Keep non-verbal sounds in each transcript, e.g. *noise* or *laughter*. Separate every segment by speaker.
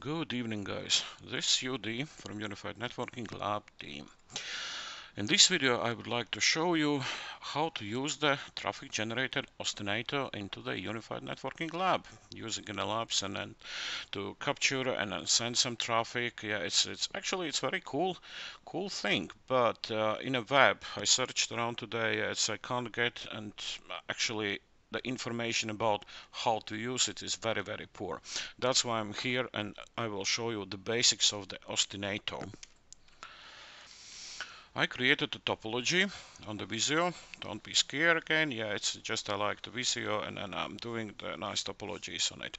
Speaker 1: Good evening guys, this is UD from Unified Networking Lab team. In this video I would like to show you how to use the traffic generated ostinato into the Unified Networking Lab using NLLabs and then to capture and then send some traffic. Yeah, it's it's actually it's very cool cool thing but uh, in a web I searched around today it's I can't get and actually the information about how to use it is very very poor. That's why I'm here and I will show you the basics of the ostinato. I created a topology on the Visio. Don't be scared again. Yeah it's just I like the Visio and then I'm doing the nice topologies on it.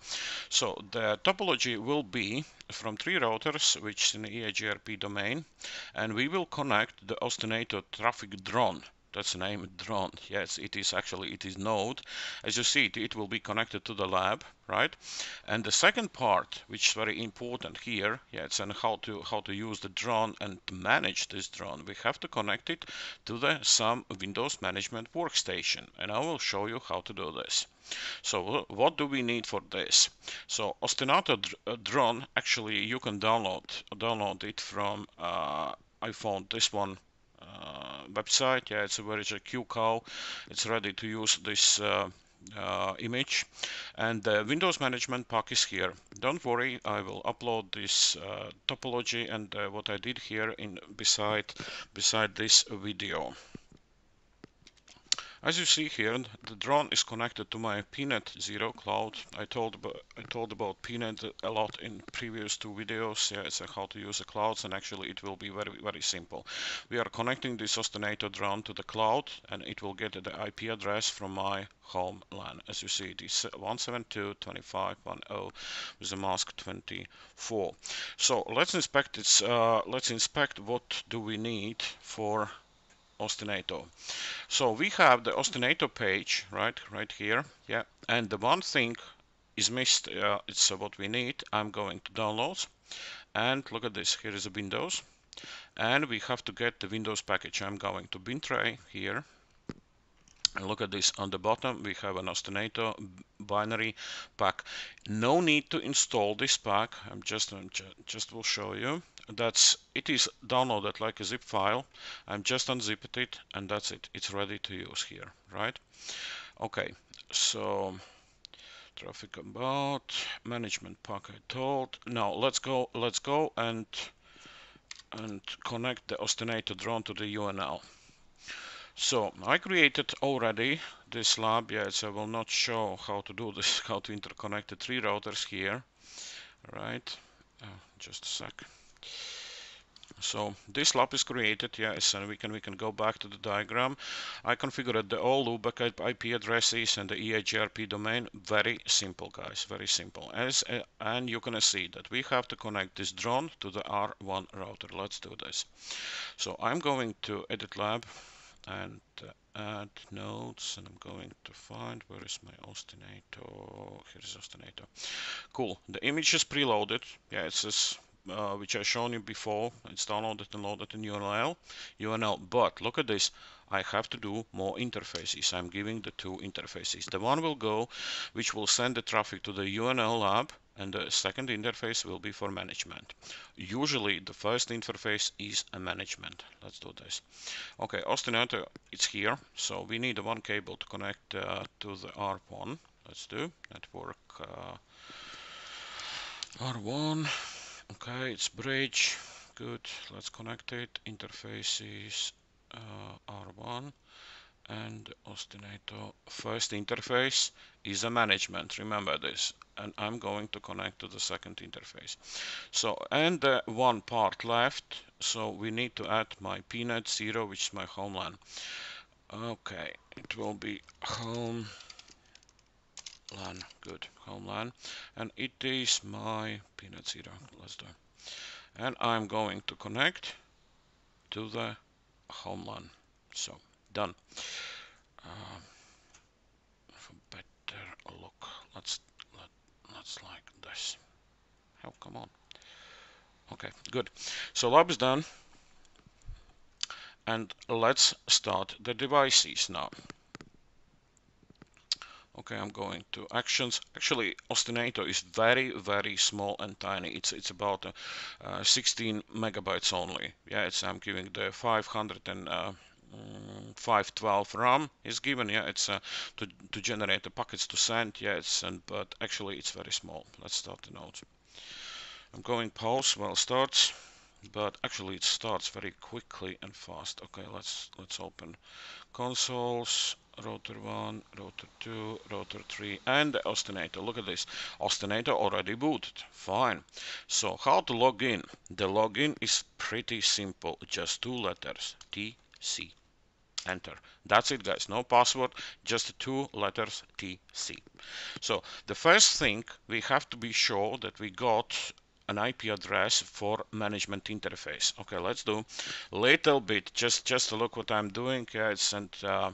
Speaker 1: So the topology will be from three routers which is in the EIGRP domain and we will connect the ostinato traffic drone that's the name drone. Yes it is actually it is node. As you see it, it will be connected to the lab right? And the second part which is very important here yes and how to how to use the drone and manage this drone we have to connect it to the some windows management workstation. And i will show you how to do this. So what do we need for this? So ostinato uh, drone actually you can download download it from uh, iphone this one website. Yeah, it's a very QCOW. It's ready to use this uh, uh, image and the Windows Management Pack is here. Don't worry, I will upload this uh, topology and uh, what I did here in beside beside this video. As you see here, the drone is connected to my PNet Zero cloud. I told about, I told about PNet a lot in previous two videos. Yeah, it's how to use the clouds, and actually it will be very very simple. We are connecting this Ostinato drone to the cloud, and it will get the IP address from my home LAN. As you see, it is 172.25.10 with a mask 24. So let's inspect its. Uh, let's inspect what do we need for ostinato. So we have the ostinato page right right here yeah and the one thing is missed uh, it's uh, what we need i'm going to downloads and look at this here is a windows and we have to get the windows package. I'm going to Bintray here and look at this on the bottom we have an ostinato binary pack. No need to install this pack i'm just I'm ju just will show you that's it is downloaded like a zip file. I'm just unzipped it and that's it. It's ready to use here right? Okay so traffic about management pack I told now let's go let's go and and connect the ostinato drone to the UNL so I created already this lab yes I will not show how to do this *laughs* how to interconnect the three routers here right? Uh, just a sec so this lab is created, yes, and we can we can go back to the diagram. I configured the all loopback IP addresses and the EIGRP domain. Very simple, guys, very simple. As uh, and you can see that we have to connect this drone to the R1 router. Let's do this. So I'm going to edit lab and uh, add nodes and I'm going to find where is my ostinato here's ostinato cool the image is preloaded yeah it says uh, which I've shown you before. It's downloaded and loaded in UNL. UNL. But look at this. I have to do more interfaces. I'm giving the two interfaces. The one will go, which will send the traffic to the UNL lab, and the second interface will be for management. Usually the first interface is a management. Let's do this. Okay, Ostinato, it's here. So we need one cable to connect uh, to the R1. Let's do network uh, R1 okay it's bridge. Good. Let's connect it. Interfaces uh, R1 and ostinato first interface is a management. Remember this. And I'm going to connect to the second interface. So and one part left. So we need to add my pnet 0 which is my homeland. Okay. It will be home LAN, good, home LAN, and it is my PNet zero, let's do. And I'm going to connect to the home LAN. So, done. Uh, for better look, let's, let, let's like this. Oh, come on. Okay, good. So lab is done. And let's start the devices now Okay, I'm going to actions. Actually, Ostinato is very, very small and tiny. It's it's about uh, uh, 16 megabytes only. Yeah, it's I'm giving the 500 and uh, mm, 512 RAM is given. Yeah, it's uh, to to generate the packets to send. Yeah, it's and but actually it's very small. Let's start the node. I'm going pause while starts, but actually it starts very quickly and fast. Okay, let's let's open consoles rotor 1, rotor 2, rotor 3 and the ostinator. Look at this. Ostinator already booted. Fine. So how to log in? The login is pretty simple. Just two letters. TC. Enter. That's it guys. No password. Just two letters TC. So the first thing we have to be sure that we got an IP address for management interface. Okay, let's do little bit. Just just to look what I'm doing. It's and uh,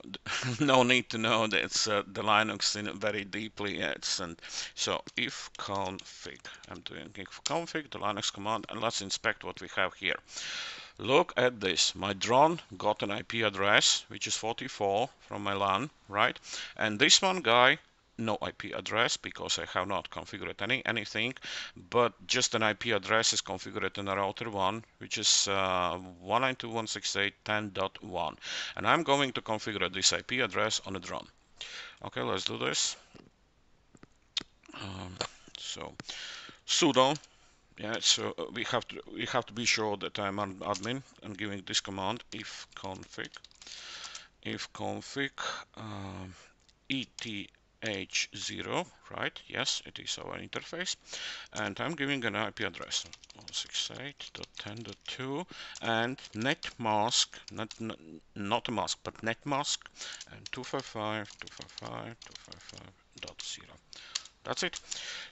Speaker 1: *laughs* no need to know that it's uh, the Linux in very deeply. It's and so ifconfig. I'm doing ifconfig the Linux command and let's inspect what we have here. Look at this. My drone got an IP address which is 44 from my LAN, right? And this one guy no IP address because I have not configured any anything, but just an IP address is configured in a router 1, which is uh, 192.168.10.1. And I'm going to configure this IP address on a drone. Okay, let's do this. Um, so sudo yeah so uh, we have to we have to be sure that i'm an admin and giving this command if config ifconfig um, et H0, right? Yes, it is our interface. And I'm giving an IP address 168.10.2 and net mask, not, not, not a mask, but net mask and 255.255.255.0. That's it.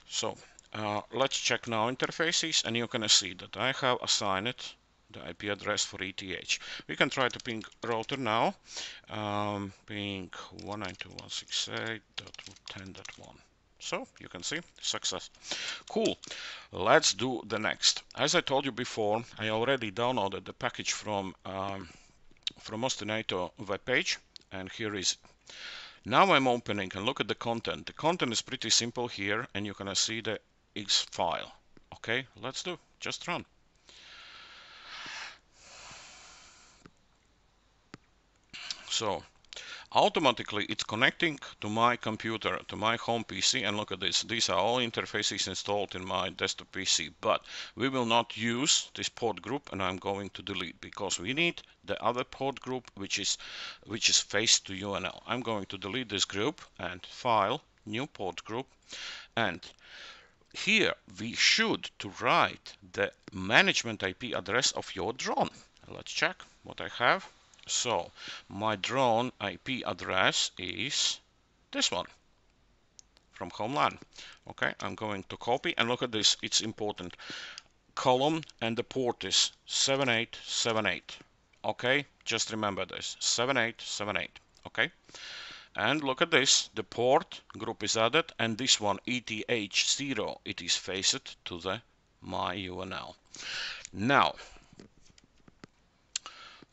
Speaker 1: So uh, let's check now interfaces and you're gonna see that I have assigned the IP address for ETH. We can try to ping router now. Um, ping 192.168.10.1. So you can see success. Cool. Let's do the next. As I told you before, I already downloaded the package from um, from Ostinato webpage, and here is. Now I'm opening and look at the content. The content is pretty simple here, and you're gonna see the X file. Okay, let's do. Just run. So automatically it's connecting to my computer, to my home PC. And look at this. These are all interfaces installed in my desktop PC. But we will not use this port group and I'm going to delete because we need the other port group which is which is faced to UNL. I'm going to delete this group and file new port group and here we should to write the management IP address of your drone. Let's check what I have. So my drone IP address is this one from Homeland. Okay, I'm going to copy and look at this. It's important. Column and the port is 7878. Okay, just remember this 7878. Okay, and look at this. The port group is added, and this one ETH0 it is faced to the my UNL. Now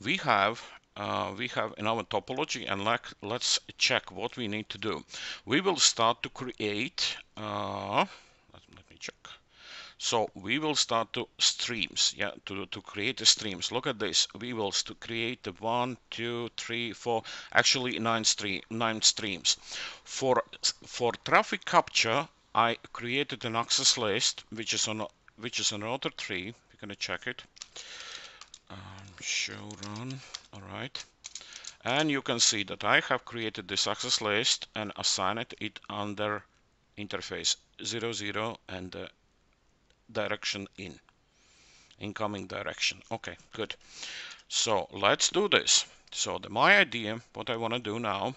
Speaker 1: we have uh, we have in our topology and like, let's check what we need to do. We will start to create, uh, let, let, me check. So we will start to streams, yeah, to, to create the streams. Look at this. We will to create the one, two, three, four, actually nine stream, nine streams. For for traffic capture, I created an access list, which is on which is on router three. We're gonna check it. Show run all right. And you can see that I have created this access list and assigned it under interface 00 and the direction in incoming direction. Okay good. So let's do this so the, my idea, what I want to do now,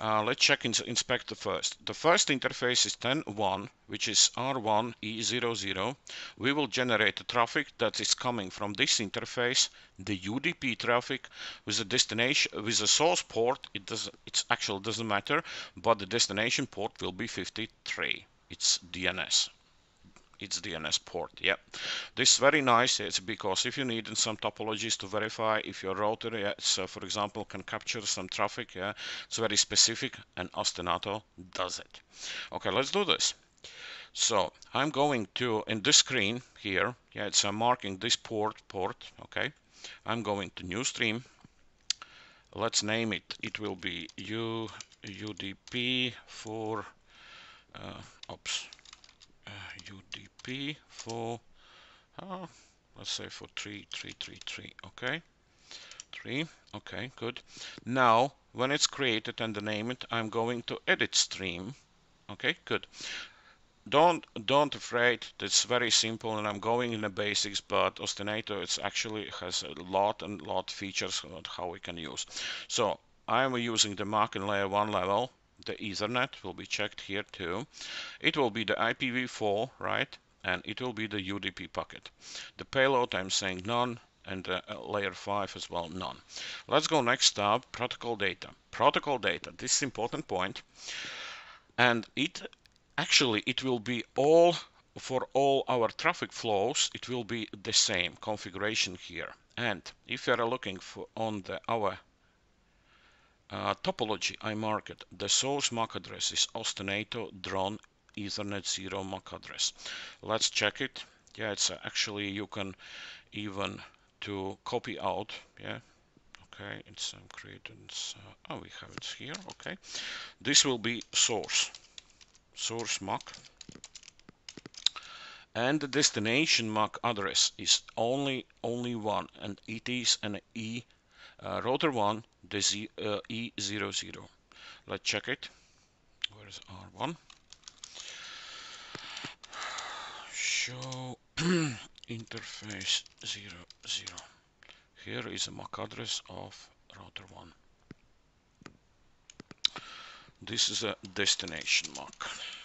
Speaker 1: uh, let's check in, inspect the first. The first interface is 10.1, which is R1E00. We will generate the traffic that is coming from this interface, the UDP traffic with a destination, with a source port. It does, it actually doesn't matter, but the destination port will be 53. It's DNS. It's DNS port. Yeah, this is very nice. It's because if you need some topologies to verify if your router, yeah, so for example, can capture some traffic, yeah, it's very specific, and Ostinato does it. Okay, let's do this. So I'm going to in this screen here, yeah, it's I'm marking this port port. Okay, I'm going to new stream. Let's name it. It will be U UDP for uh, oops uh, UDP for uh, let's say for 3333 okay? 3 okay good. Now when it's created and the name it I'm going to edit stream okay good. Don't don't afraid it's very simple and I'm going in the basics but Ostinato it's actually has a lot and lot features on how we can use. So I'm using the MAC in layer 1 level the Ethernet will be checked here too. It will be the IPv4 right? And it will be the UDP packet the payload I'm saying none and uh, layer 5 as well none. Let's go next up, protocol data. Protocol data this is important point. And it actually it will be all for all our traffic flows it will be the same configuration here. And if you are looking for on the our uh, topology I mark it the source MAC address is ostinato drone ethernet 0 MAC address. Let's check it. Yeah it's uh, actually you can even to copy out. Yeah. Okay it's um, created uh, oh we have it here. Okay. This will be source. Source MAC. And the destination MAC address is only only one and it is an E uh, router 1 the Z, uh, E00 let's check it. Where is R1 show *clears throat* interface 00 here is a MAC address of router 1 this is a destination MAC.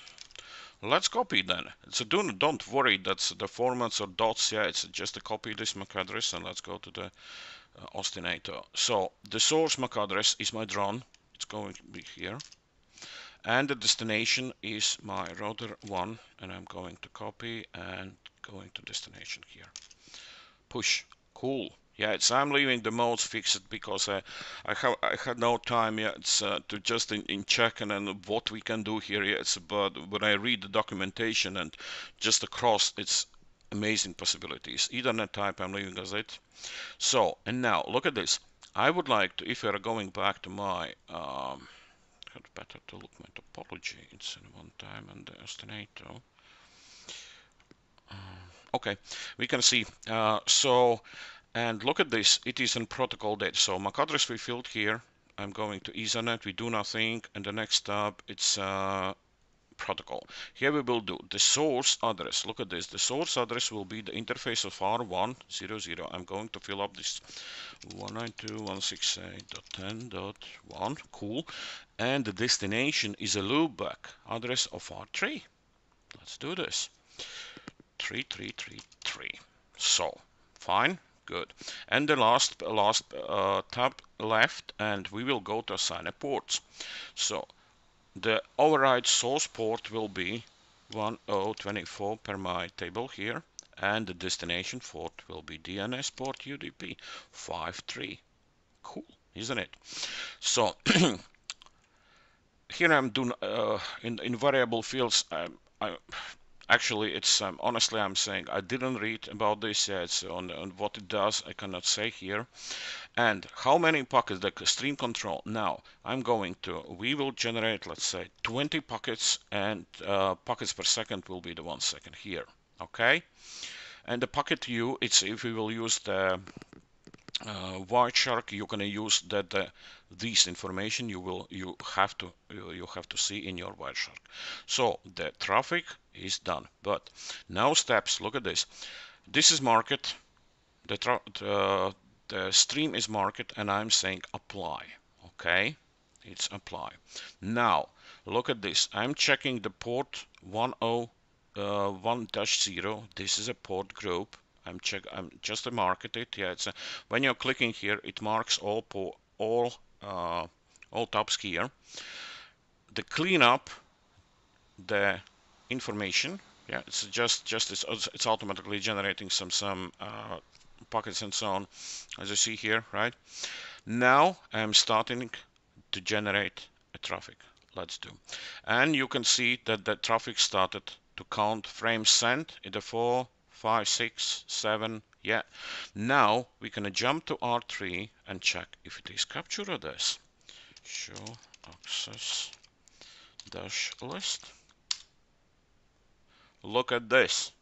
Speaker 1: Let's copy then. So don't, don't worry that's the formats or dots. Yeah, it's just a copy this MAC address and let's go to the uh, ostinato. So the source MAC address is my drone. It's going to be here. And the destination is my router 1 and I'm going to copy and going to destination here. Push. Cool yeah it's I'm leaving the modes fixed because I I have I had no time yet uh, to just in, in check and then what we can do here. Yet but when I read the documentation and just across it's amazing possibilities. Ethernet type I'm leaving as it. So and now look at this. I would like to if we are going back to my um, better to look my topology. It's in one time and the um, okay we can see. Uh, so and look at this, it is in protocol data. So MAC address we filled here. I'm going to Ethernet, we do nothing. And the next tab, it's uh, protocol. Here we will do the source address. Look at this. The source address will be the interface of R100. I'm going to fill up this 192.168.10.1. Cool. And the destination is a loopback address of R3. Let's do this. 3333. So, fine good. And the last last uh, tab left and we will go to assign a ports. So the override source port will be 1024 per my table here and the destination port will be DNS port UDP 53 cool isn't it? So *clears throat* here I'm doing uh, in, in variable fields um, I, actually it's um, honestly I'm saying I didn't read about this yet on, on what it does I cannot say here. And how many packets the stream control? Now I'm going to we will generate let's say 20 packets and uh, packets per second will be the one second here okay? And the packet u it's if we will use the uh, Wireshark you're gonna use that uh, this information you will you have to you, you have to see in your Wireshark so the traffic is done. But now steps look at this. This is market. The uh, the stream is market and I'm saying apply okay? It's apply. Now look at this. I'm checking the port 10 uh, 1 0 this is a port group I'm check I'm just to market it yeah it's a, when you're clicking here it marks all po all uh, all tabs here. The cleanup the information yeah it's just just it's, it's automatically generating some some uh, pockets and so on as you see here right? Now I'm starting to generate a traffic. Let's do. And you can see that the traffic started to count frames sent in the four five six seven. Yeah. Now we can jump to R3 and check if it is captured or this. Show access dash list. Look at this.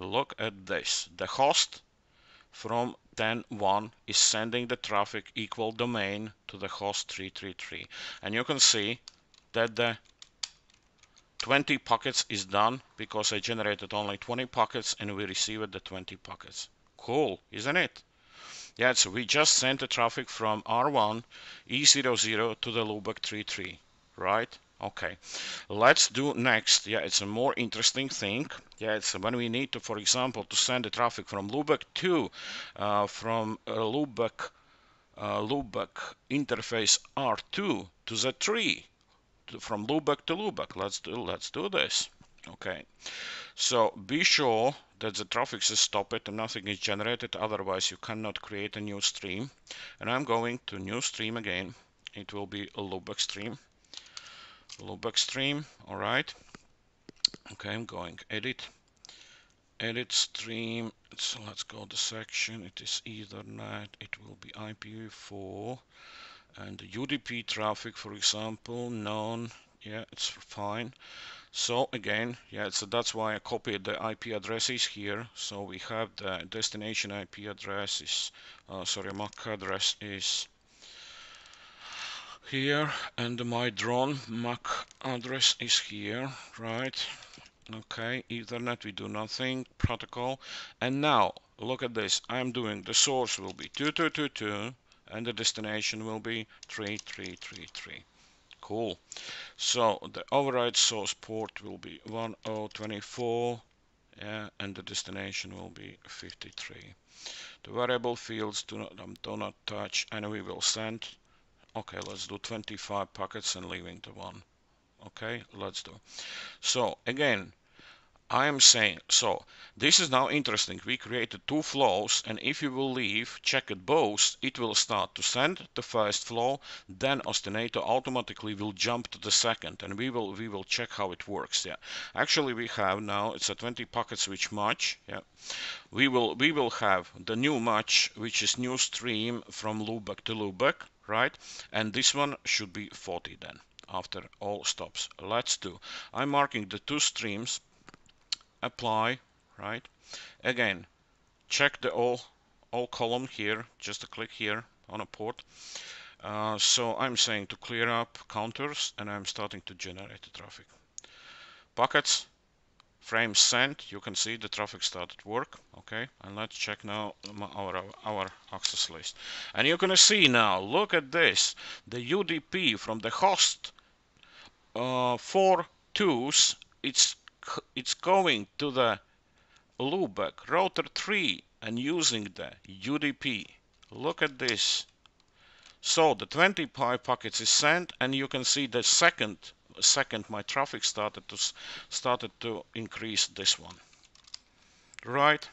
Speaker 1: Look at this. The host from 10.1 is sending the traffic equal domain to the host 333 and you can see that the 20 packets is done because I generated only 20 packets and we received the 20 packets cool isn't it? Yeah so we just sent the traffic from R1 E00 to the loopback 33 right? Okay. Let's do next. Yeah it's a more interesting thing. Yeah it's when we need to for example to send the traffic from loopback to uh, from uh, loopback uh, loopback interface R2 to Z3 to, from loopback to loopback let's do let's do this. Okay. So be sure that the traffic is stopped and nothing is generated. Otherwise you cannot create a new stream. And I'm going to new stream again. It will be a loopback stream. Loopback stream. All right. Okay i'm going edit. Edit stream. So let's go to section. It is ethernet it will be ipv4 and udp traffic for example none. yeah it's fine. So again yeah so that's why i copied the ip addresses here. So we have the destination ip address is uh, sorry mac address is here. And my drone MAC address is here right? Okay ethernet we do nothing protocol. And now look at this. I'm doing the source will be 2222 and the destination will be 3333 cool. So the override source port will be 1024 yeah, and the destination will be 53 the variable fields do not um, do not touch and we will send okay let's do 25 packets and leaving the one. Okay let's do. So again I am saying so this is now interesting. We created two flows and if you will leave check it both it will start to send the first flow then Ostinato automatically will jump to the second and we will we will check how it works yeah. Actually we have now it's a 20 packets which match yeah. We will we will have the new match which is new stream from loopback to loopback right? And this one should be 40 then after all stops. Let's do. I'm marking the two streams apply right? Again check the all all column here just a click here on a port. Uh, so I'm saying to clear up counters and I'm starting to generate the traffic. Buckets frames sent you can see the traffic started work okay? And let's check now our our access list. And you're gonna see now look at this the UDP from the host uh, four twos it's it's going to the loopback router 3 and using the UDP look at this. So the 25 packets is sent and you can see the second second my traffic started to started to increase this one. Right?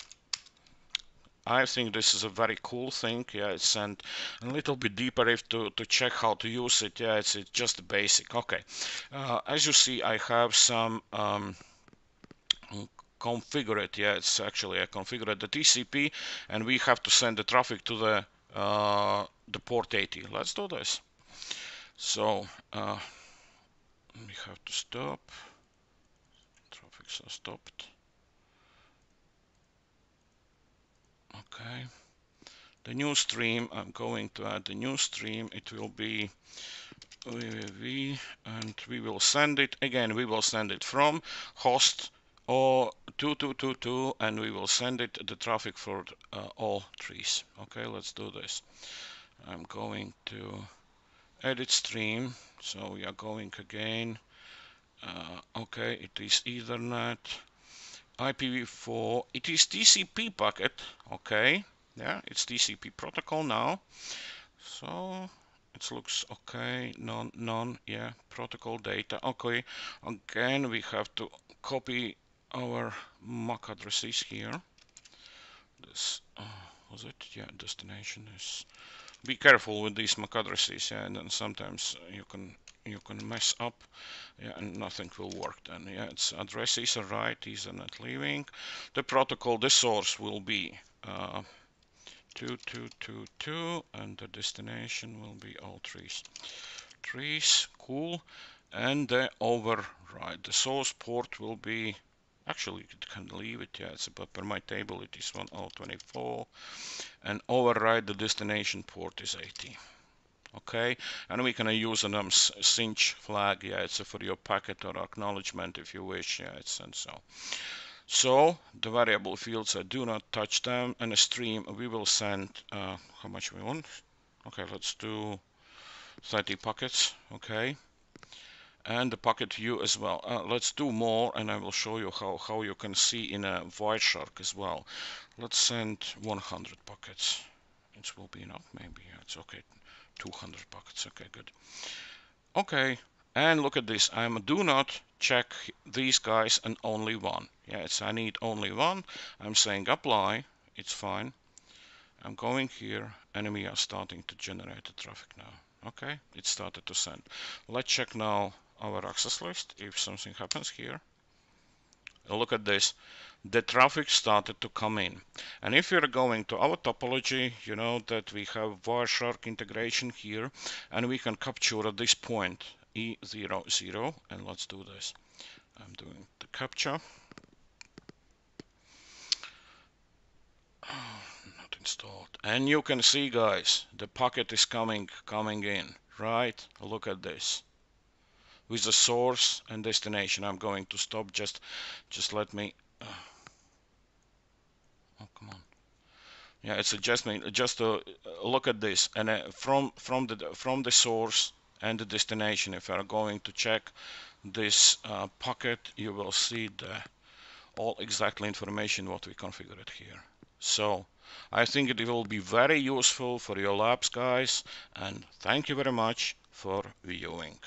Speaker 1: I think this is a very cool thing. Yeah it's and a little bit deeper if to to check how to use it. Yeah it's, it's just basic. Okay. Uh, as you see I have some um, configured yeah it's actually I configured the TCP and we have to send the traffic to the uh, the port 80 let's do this. So uh, we have to stop. Traffics are stopped. Okay. The new stream I'm going to add the new stream. It will be www and we will send it. Again we will send it from host or 2222 and we will send it the traffic for uh, all trees. Okay let's do this. I'm going to edit stream. So we are going again. Uh, okay it is ethernet IPv4 it is TCP packet okay yeah it's TCP protocol now. So it looks okay. None none yeah protocol data. Okay again we have to copy our MAC addresses here. This uh, was it? Yeah destination is be careful with these MAC addresses yeah, and then sometimes you can you can mess up yeah, and nothing will work then yeah. Its addresses are right these are not leaving. The protocol the source will be uh, 2222 and the destination will be all trees trees cool. And the override the source port will be actually you can leave it yeah it's but per my table it is 1024 and override the destination port is 80 okay? And we can use an um, cinch flag yeah it's for your packet or acknowledgement if you wish yeah it's and so. So the variable fields I do not touch them. And a stream we will send uh, how much we want? Okay let's do 30 packets okay and the pocket view as well. Uh, let's do more and I will show you how, how you can see in a Wireshark as well. Let's send 100 packets. It will be enough maybe. Yeah, it's okay. 200 packets. Okay, good. Okay, and look at this. I do not check these guys and only one. Yes, I need only one. I'm saying apply. It's fine. I'm going here we are starting to generate the traffic now. Okay, it started to send. Let's check now our access list if something happens here. Look at this. The traffic started to come in. And if you're going to our topology you know that we have Wireshark integration here and we can capture at this point E00 and let's do this. I'm doing the capture. *sighs* Not installed. And you can see guys the packet is coming coming in. Right? Look at this with the source and destination. I'm going to stop. Just, just let me. Uh, oh, come on. Yeah, it's just me. Just uh, look at this, and uh, from from the from the source and the destination. If you are going to check this uh, pocket, you will see the all exactly information what we configured here. So I think it will be very useful for your labs guys and thank you very much for viewing.